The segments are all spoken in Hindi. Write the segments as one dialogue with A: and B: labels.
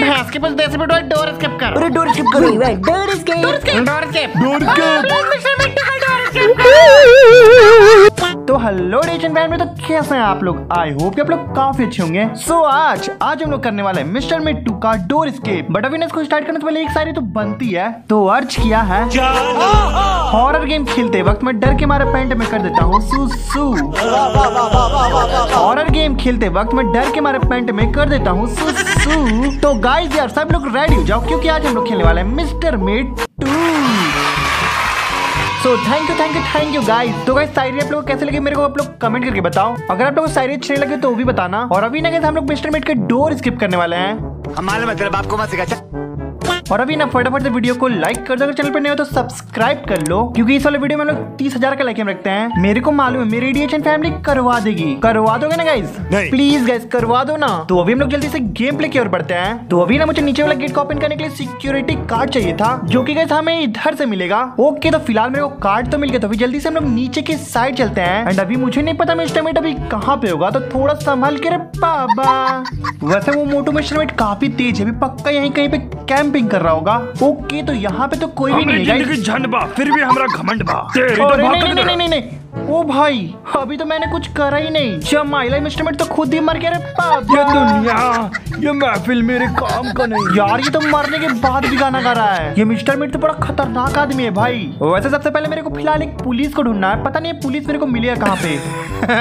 A: भैंस के पास देसी बेटो डोर स्किप कर।
B: अरे डोर स्किप करो। Door skip
A: door skip door escape
C: तो हेलो डेशन फ़ैन में तो कैसे हैं आप लोग? आई होप कि आप लोग काफ़ी अच्छे होंगे। सो so, आज आज हम लोग करने वाले हैं मिस्टर में टू का डोर स्केप बट अभी इसको स्टार्ट करने से पहले एक सारी तो बनती है। तो अर्ज़ किया है। हॉरर गेम खेलते वक्त मैं डर के मारे पैंट में कर देता हूँ। हॉरर गेम खेलते वक्त मैं डर के मारे पैंट में कर देता हूँ। तो गाइस यार सब लोग रेडी हो जाओ क्योंकि आज हम लोग खेलने वाले हैं mister mate two so thank you thank you thank you guys तो गाइस शायरी आप लोग कैसे लगे मेरे को आप लोग कमेंट करके बताओ। अगर आप लोग शायरी अच्छी लगे तो वो भी बताना। और अभी ना गाइस हम लोग मिस्टर मेट के डोर स्किप करने वाले हैं।
B: हमारे मतलब आपको मत सिखा
C: और अभी ना फटाफट से वीडियो को लाइक कर दो। अगर चैनल पर नहीं हो तो सब्सक्राइब कर लो क्योंकि इस वाले वीडियो में हम लोग तीस हज़ार का लाइक रखते हैं। मेरे को मालूम है मेरी रेडिएशन फैमिली करवा देगी। करवा दोगे ना
B: नहीं।
C: प्लीज़ गाइज़ करवा दो ना। तो अभी हम लोग जल्दी से गेम प्ले की ओर बढ़ते हैं। तो अभी ना मुझे नीचे वाला गेट को ओपन करने के लिए सिक्योरिटी कार्ड चाहिए था जो की गाइस हमें इधर से मिलेगा। ओके तो फ़िलहाल मेरे को कार्ड तो मिल गया। तो अभी जल्दी से हम लोग नीचे की साइड चलते हैं। एंड अभी मुझे नहीं पता मेट अभी कहाँ पे होगा तो थोड़ा संभाल के रे बाबा। वैसे वो मोटो मेट काफ़ी तेज है अभी पक्का यहीं कहीं पे कैंपिंग कर रहा होगा। ओके तो यहाँ पे तो कोई भी नहीं है
D: ज़िंदगी झंड बा फिर भी हमारा घमंड बा। तो
C: नहीं, नहीं, नहीं, नहीं, ओ भाई अभी तो मैंने कुछ करा ही नहीं। जमाइला मिस्टर मेट तो खुद ही मर गया रे
D: ये दुनिया ये महफिल मेरे काम का नहीं।
C: यार ये तो मरने के बाद भी गाना गा रहा है। ये मिस्टर मिट तो बड़ा खतरनाक आदमी है भाई। वैसे सबसे पहले मेरे को फ़िलहाल एक पुलिस को ढूंढना है। पता नहीं पुलिस मेरे को मिली है कहाँ पे।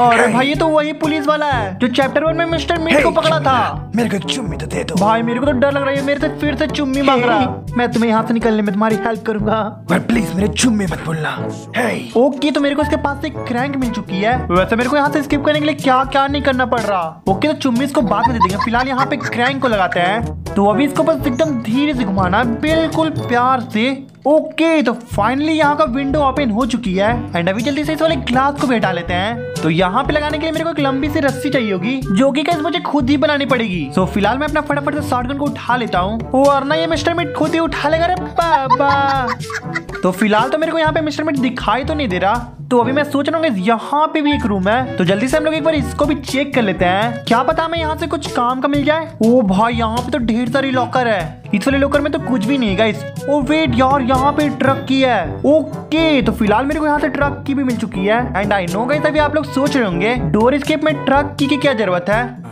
C: अरे भाई ये तो वही पुलिस वाला है जो चैप्टर वन में मिस्टर मिट को पकड़ा था।
D: मेरे को चुम्मी तो दे दो।
C: भाई मेरे को तो डर लग रहा है मेरे से फिर से चुम्मी मांग रहा। मैं तुम्हें यहाँ से निकलने में तुम्हारी हेल्प करूँगा।
D: प्लीज़ मेरे चुम्मी मत बोलना। है
C: ओके तो मेरे को इसके पास से क्रैंक मिल चुकी है। वैसे मेरे को यहाँ से स्किप करने के लिए क्या क्या नहीं करना पड़ रहा। ओके तो चुम्बी इसको बाद में दे देंगे। फ़िलहाल यहाँ पे क्रैंक को लगाते हैं। तो अभी इसको बस एकदम धीरे से घुमाना बिल्कुल प्यार से। ओके तो फाइनली यहाँ का विंडो ओपन हो चुकी है एंड अभी जल्दी से इस वाले ग्लास को बैठा लेते हैं। तो यहाँ पे लगाने के लिए मेरे को एक लंबी सी रस्सी चाहिए होगी, जो कि की मुझे खुद ही बनानी पड़ेगी। तो फ़िलहाल मैं अपना फटाफट से शॉटगन को उठा लेता हूँ। वरना ये मिस्टर मिट खुद ही उठा लेगा रे बाबा। तो फ़िलहाल तो मेरे को यहाँ पे मिस्टर मिट दिखाई तो नहीं दे रहा। तो अभी मैं सोच रहा हूँ यहाँ पे भी एक रूम है। तो जल्दी से हम लोग एक बार इसको भी चेक कर लेते हैं। क्या पता हमें यहाँ से कुछ काम का मिल जाए? ओ भाई यहाँ पे तो ढेर सारी लॉकर है। इस वाले लॉकर में तो कुछ भी नहीं गाइस ओ वेट यार यहाँ पे ट्रक की है। ओके तो फ़िलहाल मेरे को यहाँ से ट्रक की भी मिल चुकी है। एंड आई नो गाइस अभी आप लोग सोच रहे होंगे डोर स्केप में ट्रक की, की क्या ज़रूरत है?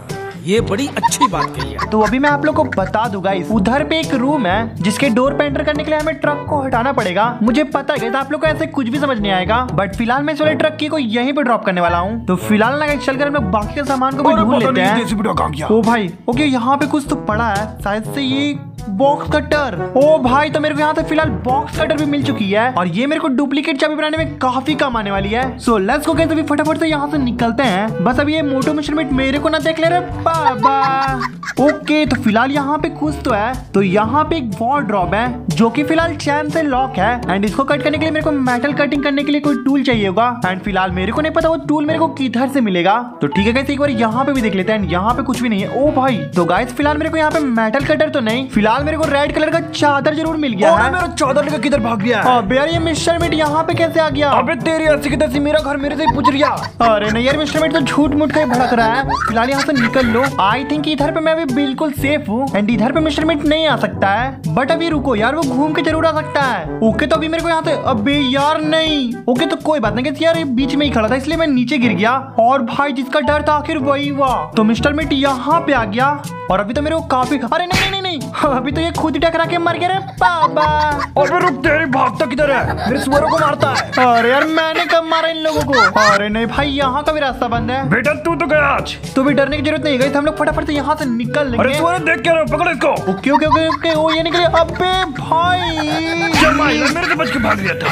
E: ये बड़ी अच्छी बात कही है।
C: तो अभी मैं आप लोग को बता दूँगा गाइस उधर पे एक रूम है जिसके डोर पे एंटर करने के लिए हमें ट्रक को हटाना पड़ेगा। मुझे पता है आप लोग को ऐसे कुछ भी समझ नहीं आएगा बट फ़िलहाल मैं इस वाले ट्रक की को यहीं पे ड्रॉप करने वाला हूँ। तो फ़िलहाल ना चलकर हम लोग बाकी के सामान को भी ढूंढ लेते हैं। ओ भाई ओके यहाँ पे कुछ तो पड़ा है। शायद से ये बॉक्स कटर ओ भाई तो मेरे को यहाँ से फ़िलहाल बॉक्स कटर भी मिल चुकी है और ये मेरे को डुप्लीकेट चाबी बनाने में काफ़ी काम आने वाली है। सो लेट्स गो अभी फटाफट से यहाँ से निकलते हैं। बस अभी ये मोटो मशीन मेरे को ना देख ले रहे बाबा। ओके तो फ़िलहाल यहाँ पे कुछ तो है। तो यहाँ पे एक वॉल ड्रॉप है जो कि फ़िलहाल चैन से लॉक है। एंड इसको कट करने के लिए मेरे को मेटल कटिंग करने के लिए कोई टूल चाहिए होगा। एंड फ़िलहाल मेरे को नहीं पता वो टूल मेरे को किधर से मिलेगा। तो ठीक है गाइस एक बार यहाँ पे भी देख लेते हैं। यहाँ पे कुछ भी नहीं है। ओ भाई तो गाइस फ़िलहाल मेरे को यहाँ पे मेटल कटर तो नहीं। फ़िलहाल मेरे को रेड कलर का चादर ज़रूर मिल गया है।
D: मेरा चादर लेकर किधर भाग गया
C: यार ये मिस्टर मिट यहाँ पे कैसे आ गया?
D: अबे तेरी अर्सी की तसी मेरा घर मेरे से पूछ रिया
C: अरे नहीं यार मिस्टर मिट तो झूठ मुठ का ही भड़क रहा है। फ़िलहाल यहाँ से निकल लो। आई थिंक इधर पे मैं अभी बिल्कुल सेफ़ हूँ। एंड इधर पे मिस्टर मिट नहीं आ सकता है। बट अभी रुको यार वो घूम के ज़रूर आ सकता है। ओके तो अभी मेरे को यहाँ से अबे यार नहीं। ओके तो कोई बात नहीं यार ये बीच में ही खड़ा था इसलिए मैं नीचे गिर गया। और भाई जिसका डर था आखिर वही हुआ। तो मिस्टर मिट यहाँ पे आ गया। और अभी तो मेरे को काफ़ी अरे नहीं नहीं नहीं नहीं। अभी तो ये खुद ही टकरा के मर गया रे। बाबा।
D: अबे रुक तेरी भागता किधर है? मेरे सुअरों को मारता है।
C: अरे यार मैंने कब मारा इन लोगों को? अरे नहीं भाई यहाँ का भी रास्ता बंद है।
D: बेटा तू तो गया आज।
C: तो भी डरने की ज़रूरत नहीं गई हम लोग फटाफट से यहाँ से निकल
D: अरे
C: सोरे
D: सुअर देख क्या रहा पकड़ इसको।
C: ओके ओके ओके ओके ओ ये निकले। अबे भाई।
D: मेरे से बच के भाग गया था।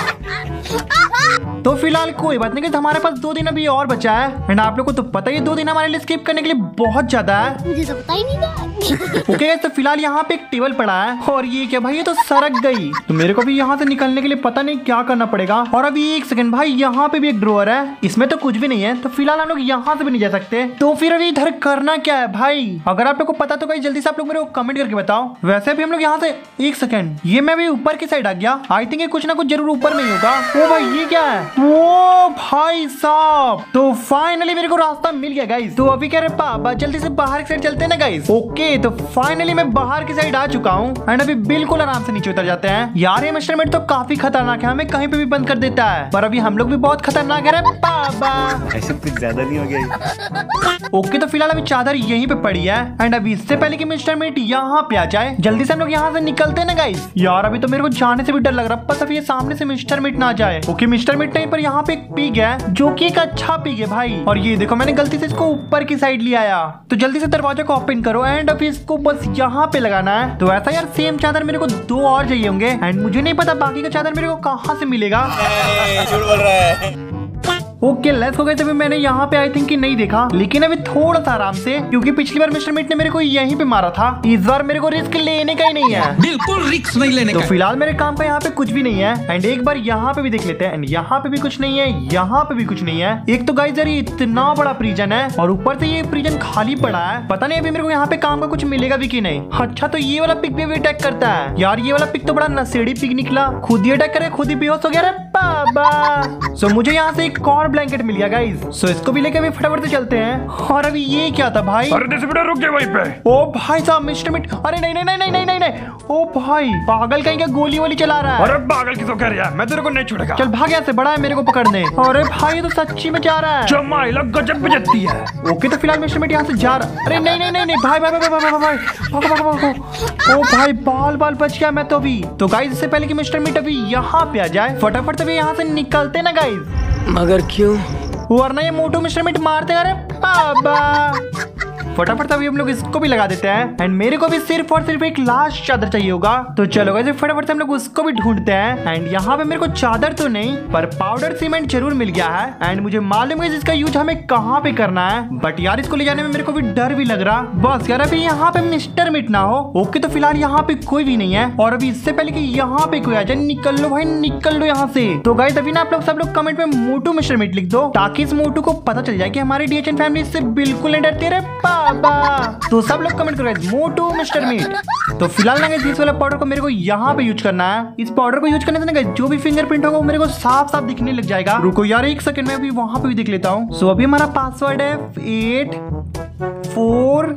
C: तो फ़िलहाल कोई बात नहीं हमारे पास दो दिन अभी और बचा है। एंड आप लोग को तो पता ही दो दिन हमारे लिए स्किप करने के लिए बहुत ज़्यादा है।
A: मुझे तो पता ही नहीं था।
C: ओके guys, तो फ़िलहाल यहाँ पे एक टेबल पड़ा है। और ये क्या भाई ये तो सरक गई। तो मेरे को भी यहाँ से निकलने के लिए पता नहीं क्या करना पड़ेगा। और अभी एक सेकंड भाई यहाँ पे भी एक ड्रोअर है। इसमें तो कुछ भी नहीं है। तो फ़िलहाल हम लोग यहाँ से भी नहीं जा सकते। तो फिर अभी इधर करना क्या है भाई? अगर आप लोग को पता तो भाई जल्दी से आप लोग मेरे को कमेंट करके बताओ। वैसे भी हम लोग यहाँ से एक सेकंड ये मैं भी ऊपर की साइड आ गया। आई थिंक कुछ ना कुछ ज़रूर ऊपर में ही होगा। ओ भाई ये क्या है? ओ भाई साहब तो फाइनली मेरे को रास्ता मिल गया गाइस तो अभी कह रहे पापा जल्दी से बाहर की साइड चलते हैं ना गाइस ओके तो फाइनली मैं बाहर की साइड आ चुका हूँ एंड अभी बिल्कुल आराम से नीचे उतर जाते हैं। यार ये मेज़रमेंट तो काफ़ी खतरनाक है हमें कहीं पे भी बंद कर देता है। पर अभी हम लोग भी बहुत खतरनाक है पापा।
B: ऐसे कुछ ज़्यादा नहीं हो गया
C: ओके तो फ़िलहाल अभी चादर यहीं पे पड़ी है एंड अभी इससे पहले कि मिस्टर मीट यहाँ पे आ जाए जल्दी से हम लोग यहाँ से निकलते हैं ना गाइस यार अभी तो मेरे को जाने से भी डर लग रहा है बस अभी ये सामने से मिस्टर मीट ना आ जाए। ओके, मिस्टर मिट नहीं पर यहाँ पे एक पिग है, जो की एक अच्छा पिग है भाई। और ये देखो, मैंने गलती से इसको ऊपर की साइड ले आया। तो जल्दी से दरवाज़ा को ओपन करो एंड अभी इसको बस यहाँ पे लगाना है। तो ऐसा यार सेम चादर मेरे को दो और चाहिए होंगे। एंड मुझे नहीं पता बाकी का चादर मेरे को कहाँ से मिलेगा। ओके लेट्स हो गए अभी मैंने यहाँ पे आई थिंक कि नहीं देखा लेकिन अभी थोड़ा सा आराम से क्योंकि पिछली बार मिस्टर मीट ने मेरे को यहीं पे मारा था। इस बार मेरे को रिस्क लेने का ही नहीं है।
E: बिल्कुल रिक्स नहीं लेने
C: तो फ़िलहाल मेरे काम का यहाँ पे कुछ भी नहीं है। एंड एक बार यहाँ पे भी देख लेते हैं। एंड यहाँ पे भी कुछ नहीं है यहाँ पे भी कुछ नहीं है। एक तो गाइस यार ये इतना बड़ा प्रिजन है और ऊपर से ये प्रिजन खाली पड़ा है। पता नहीं अभी मेरे को यहाँ पे काम का कुछ मिलेगा भी की नहीं। अच्छा तो ये वाला पिक भी अटैक करता है। यार ये वाला पिक तो बड़ा नशेड़ी पिक निकला। खुद ही अटैक करे खुद ही बेहोश हो गया बाबा। सो so, मुझे यहाँ से एक और ब्लैंकेट मिल गया गाइस सो so, इसको भी लेके अभी फटाफट से चलते हैं। और अभी ये क्या था भाई?
D: अरे देसी बेटा रुक गया वहीं पे।
C: ओ भाई साहब मिस्टर मिट अरे नहीं नहीं नहीं नहीं नहीं नहीं। नहीं ओ भाई पागल कहीं का गोली वोली चला रहा है?
D: अरे पागल किसको कह रहा है? मैं तेरे को नहीं छोड़ेगा।
C: चल भाग यहाँ से बड़ा है मेरे को पकड़ने। अरे भाई ये तो सच्ची में जा रहा है।
D: जमाइला गजब बजती है।
C: ओके तो फ़िलहाल मिस्टर मिट यहाँ से जा रहा अरे नहीं नहीं नहीं नहीं भाई भाई भाई भाई भाई भाई भागो भागो भागो। ओ भाई बाल बाल बच गया मैं तो अभी। तो गाइस इससे पहले कि मिस्टर मिट अभी यहाँ पे आ जाए फटाफट से भी यहाँ से निकलते ना गाइज़
E: मगर क्यों?
C: वरना ये मोटू मिश्र मिट मारते अरे बाबा! फटाफट अभी हम लोग इसको भी लगा देते हैं। एंड मेरे को भी सिर्फ़ और सिर्फ़ एक लास्ट चादर चाहिए होगा। तो चलो वैसे फटाफट से हम लोग उसको भी ढूंढते हैं। एंड यहाँ पे मेरे को चादर तो नहीं, पर पाउडर सीमेंट ज़रूर मिल गया है। एंड मुझे मालूम है इसका यूज़ हमें कहाँ पे करना है। बट यार, इसको ले जाने में मेरे को भी डर भी लग रहा। बस यार, अभी यहाँ पे मिस्टर मिट ना हो। ओके तो फ़िलहाल यहाँ पे कोई भी नहीं है। और अभी इससे पहले की यहाँ पे कोई आ जाए, निकल लो भाई, निकल लो यहाँ से। तो गाइस अभी ना आप लोग सब लोग कमेंट में मोटू मिस्टर मिट लिख दो, ताकि इस मोटू को पता चल जाए की हमारी डीएचएन फैमिली इससे बिल्कुल नहीं डरती रे बाबा तो सब लोग कमेंट कर रहे मोटू, मिस्टर मीट। तो फ़िलहाल ना इस वाला पाउडर को मेरे को यहाँ पे यूज़ करना है। इस पाउडर को यूज़ करने से ना जो भी फिंगरप्रिंट होगा वो मेरे को साफ़ साफ़ दिखने लग जाएगा। रुको यार, एक सेकंड में अभी वहाँ पे भी दिख लेता हूँ। सो अभी हमारा पासवर्ड है एट फोर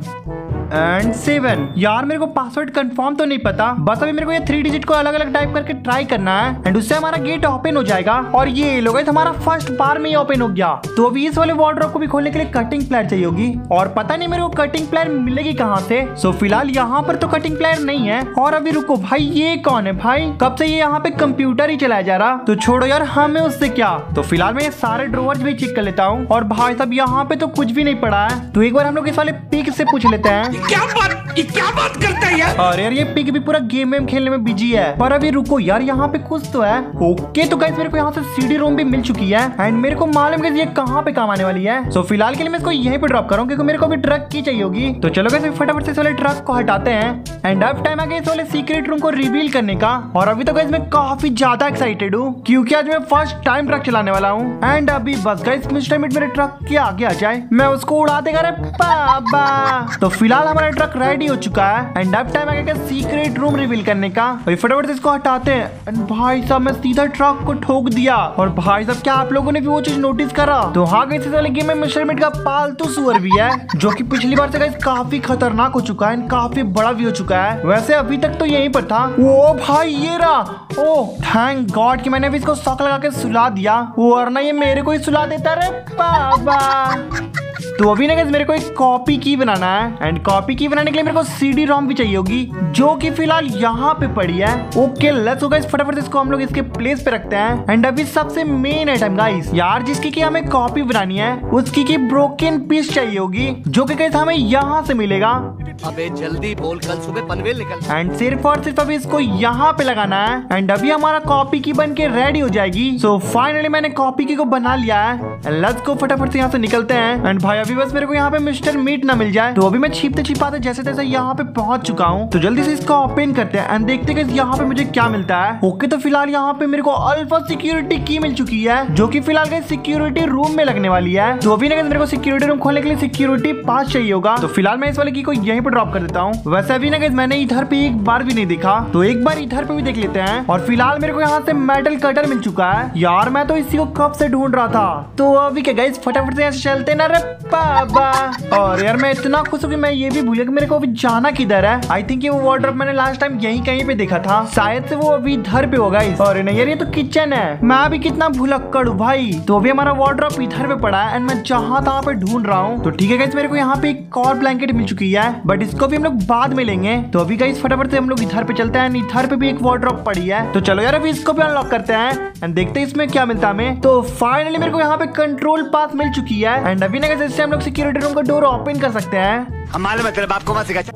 C: एंड सेवन यार, मेरे को पासवर्ड कंफर्म तो नहीं पता। बस अभी मेरे को ये थ्री डिजिट को अलग अलग टाइप करके ट्राई करना है। एंड उससे हमारा गेट ओपन हो जाएगा। और ये लोग हमारा फ़र्स्ट बार में ही ओपन हो गया। तो अभी इस वाले वार्डरोब को भी खोलने के लिए कटिंग प्लेयर चाहिए होगी। और पता नहीं मेरे को कटिंग प्लेयर मिलेगी कहाँ से। सो फ़िलहाल यहाँ पर तो कटिंग प्लेयर नहीं है। और अभी रुको भाई, ये कौन है भाई? कब से ये यहाँ पे कंप्यूटर ही चलाया जा रहा? तो छोड़ो यार, हमें उससे क्या? तो फ़िलहाल मैं ये सारे ड्रोवर्स भी चेक कर लेता हूँ। और भाई साहब, यहाँ पे तो कुछ भी नहीं पड़ा है। तो एक बार हम लोग इस वाले पिक से पूछ लेते हैं।
E: क्या बात ये क्या बात करता है यार?
C: और यार, ये पिग भी पूरा गेम वेम खेलने में बिज़ी है। पर अभी रुको यार, यहाँ पे कुछ तो है। ओके तो गाइस मेरे को यहाँ से सीडी रोम भी मिल चुकी है। एंड मेरे को मालूम है ये कहाँ पे काम आने वाली है। सो फ़िलहाल के लिए मैं इसको यहीं पे ड्रॉप करूँ, क्योंकि मेरे को भी ट्रक की चाहिए होगी। तो चलो गाइस फटाफट से इस वाले ट्रक को हटाते हैं। एंड अब टाइम आ गया इस वाले सीक्रेट रूम को रिवील करने का। और अभी तो गाइस मैं काफ़ी ज़्यादा एक्साइटेड हूँ, क्योंकि आज मैं फ़र्स्ट टाइम ट्रक चलाने वाला हूँ। एंड अभी बस मिस्टर मिट मेरे ट्रक के आगे आ जाए। मैं उसको उड़ा देगा तो फ़िलहाल हमारा ट्रक रेडी हो चुका है। एंड अब टाइम आ गया सीक्रेट रूम रिवील करने का। अभी फटाफट इसको हटाते हैं। भाई साहब, मैं सीधा ट्रक को ठोक दिया। और भाई साहब, क्या आप लोगों ने भी वो चीज़ नोटिस करा? तो हाँ गई वाले गेम में मेज़रमेंट का पालतू सुअर भी है, जो की पिछली बार से गाइस काफ़ी खतरनाक हो चुका है। काफ़ी बड़ा भी हो चुका है। वैसे अभी तक तो यही पर था। ओ भाई, ये रहा। ओ थैंक गॉड कि मैंने अभी इसको शौक लगा के सुला दिया। वरना ये मेरे को ही सुला देता रे बाबा। तो अभी ना मेरे को एक कॉपी की बनाना है एंड कॉपी की बनाने के लिए मेरे को सीडी रोम भी चाहिए होगी, जो कि फ़िलहाल यहाँ पे पड़ी है। ओके लेट्स होगा इस फटाफट इसको हम लोग इसके प्लेस पे रखते हैं। एंड अभी सबसे मेन आइटम गाइस यार जिसकी की हमें कॉपी बनानी है, उसकी की ब्रोकन पीस चाहिए होगी, जो की गाइस हमें यहाँ से मिलेगा।
F: अबे जल्दी बोल कल सुबह पनवेल निकल।
C: एंड सिर्फ़ और सिर्फ़ अभी इसको यहाँ पे लगाना है। एंड अभी हमारा कॉपी की बन के रेडी हो जाएगी। सो so, फाइनली मैंने कॉपी की को बना लिया है। लेट्स को फटाफट से यहाँ से निकलते हैं। एंड भाई अभी बस मेरे को यहाँ पे मिस्टर मीट ना मिल जाए। तो अभी मैं छिपते छिपाते जैसे तैसे यहाँ पे पहुँच चुका हूँ। तो जल्दी से इसको ओपन करते हैं। एंड देखते हैं यहाँ पे मुझे क्या मिलता है। ओके तो फ़िलहाल यहाँ पे मेरे को अल्फ़ा सिक्योरिटी की मिल चुकी है जो की फ़िलहाल गई सिक्योरिटी रूम में लगने वाली है। तो अभी ना मेरे को सिक्योरिटी रूम खोलने के लिए सिक्योरिटी पास चाहिए होगा। तो फ़िलहाल मैं इस वाले की को यहीं पे ड्रॉप कर देता हूँ। वैसे अभी ना मैंने इधर पे एक बार भी नहीं देखा। तो एक बार इधर पे भी देख लेते हैं। और फ़िलहाल मेरे को यहाँ से मेटल कटर मिल चुका है। यार, मैं तो इसी को कब से ढूंढ रहा था? तो अभी क्या गाइस फटाफट से यहाँ से चलते ना रे बाबा। और यार, मैं इतना खुश हूँ कि मैं ये भी भूल मेरे को अभी जाना किधर है। आई थिंक ये वो वार्डरोब मैंने लास्ट टाइम यहीं कहीं पे देखा था। शायद से वो अभी इधर पे होगा और नहीं, यार, ये तो किचन है। मैं अभी कितना भुलक्कड़ भाई। तो अभी हमारा वार्डरोब इधर पे पड़ा है। एंड मैं जहाँ तहाँ पे ढूंढ रहा हूँ। तो ठीक है मेरे को यहाँ पे एक और ब्लैंकेट मिल चुकी है। बट इसको भी हम लोग बाद में लेंगे। तो अभी गाइस फटाफट से हम लोग इधर पे चलते हैं। इधर पे भी एक वार्डरोब पड़ी है। तो चलो यार, अभी इसको भी अनलॉक करते हैं। एंड देखते हैं इसमें क्या मिलता हमें। तो फाइनली मेरे को यहाँ पे कंट्रोल पास मिल चुकी है। एंड अभी ना कैसे हम लोग सिक्योरिटी रूम का डोर ओपन कर सकते हैं।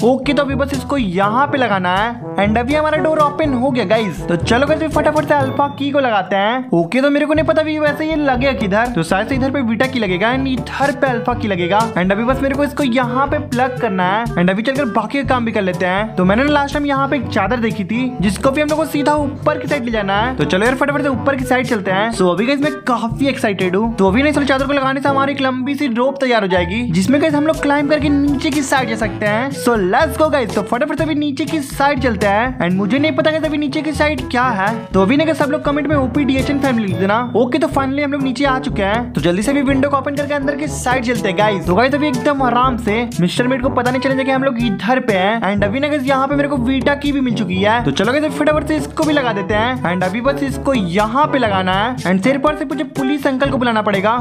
C: ओके तो अभी बस इसको यहाँ पे लगाना है। एंड अभी हमारा डोर ओपन हो गया गाइज़ तो चलो अभी फटाफट से अल्फ़ा की को लगाते हैं। ओके तो मेरे को नहीं पता अभी वैसे ये लगेगा किधर। तो शायद इधर पे बीटा की लगेगा एंड इधर पे अल्फ़ा की लगेगा। एंड अभी बस मेरे को इसको यहाँ पे प्लग करना है। एंड अभी चलकर बाकी काम भी कर लेते हैं। तो मैंने लास्ट टाइम यहाँ पे एक चादर देखी थी, जिसको भी हम लोग को सीधा ऊपर की साइड ले जाना है। तो चलो यार, फटाफट से ऊपर की साइड चलते हैं। सो अभी मैं काफ़ी एक्साइटेड हूँ। तो अभी नहीं चादर को लगाने से हमारी एक लंबी सी रोप तैयार हो जाएगी, जिसमें गाइस हम लोग क्लाइम करके नीचे की साइड जा सकते हैं। सो लेट्स गो गाइस तो फटाफट से अभी नीचे की साइड चलते हैं। एंड मुझे नहीं पता कि अभी नीचे की साइड क्या है। तो अभी ना सब लोग कमेंट में ओपीडीएचएन फैमिली लिख देना। ओके तो फाइनली हम लोग नीचे आ चुके हैं। तो जल्दी से भी विंडो को ओपन करके अंदर की साइड चलते हैं गाइस तो गाइस अभी एकदम आराम से मिस्टर मीट को पता नहीं चलेगा कि हम लोग इधर पे हैं। एंड अभी ना यहाँ पे मेरे को वीटा की भी मिल चुकी है। तो चलो गाइस फटाफट से इसको भी लगा देते हैं। एंड अभी बस इसको यहाँ पे लगाना है। एंड सिर पर से मुझे पुलिस अंकल को बुलाना पड़ेगा।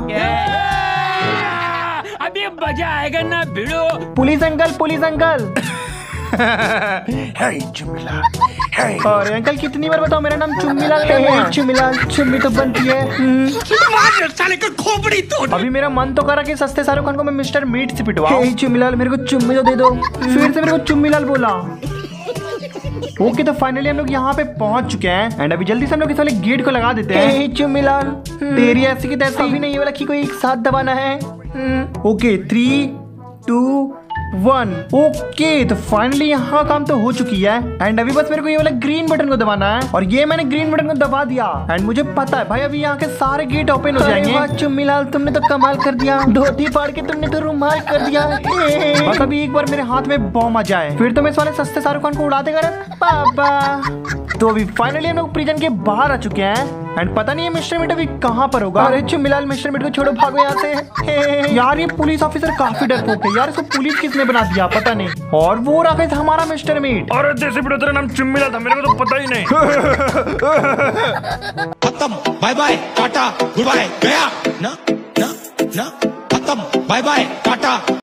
E: अभी मज़ा आएगा ना भिड़ो।
C: Police uncle police uncle. चुमिला और अंकल कितनी बार बताओ मेरा नाम चुमिला है? चुमिला चुम्मी तो बनती है।
E: साले का खोपड़ी तो।
C: अभी मेरा मन तो करा कि सस्ते शाहरुख खान को मैं मिस्टर मीट से पिटवाऊं। चुमिला चुम्मीलाल मेरे को चुम्मी तो दे दो। फिर से मेरे को चुम्मीलाल बोला। ओके तो फाइनली हम लोग यहाँ पे पहुँच चुके हैं एंड अभी जल्दी से हम लोग इस वाले गेट को लगा देते हैं। हे तेरी ऐसी की तैसी। भी नहीं ये वाला की कोई एक साथ दबाना है। Okay three two one okay तो फाइनली यहाँ काम तो हो चुकी है। एंड अभी बस मेरे को ये वाला ग्रीन बटन को दबाना है। और ये मैंने ग्रीन बटन को दबा दिया। एंड मुझे पता है भाई अभी यहाँ के सारे गेट ओपन हो जाएँगे। चुम्मीलाल तुमने तो कमाल कर दिया। धोती फाड़ के तुमने तो रुमाल कर दिया। बस अभी एक बार मेरे हाथ में बॉम आ जाए। फिर तो मैं इस वाले सस्ते शाहरुख खान को उड़ा देगा पापा तो अभी फाइनली हम लोग प्रिजन के बाहर आ चुके हैं। एंड पता नहीं है मिस्टर मिट अभी कहाँ पर होगा। अरे चुम्मीलाल मिस्टर मिट को छोड़ो भागो यहाँ से। हे, यार ये पुलिस ऑफिसर काफ़ी डरपोक है। यार इसको पुलिस किसने बना दिया पता नहीं। और वो रहा था हमारा मिस्टर मीट।
D: अरे देसी बिड़ो तेरा नाम चुम्मीला था मेरे को तो पता ही नहीं।
G: खत्म bye bye Tata goodbye गया। ना ना ना खत्म बाय बाय टाटा।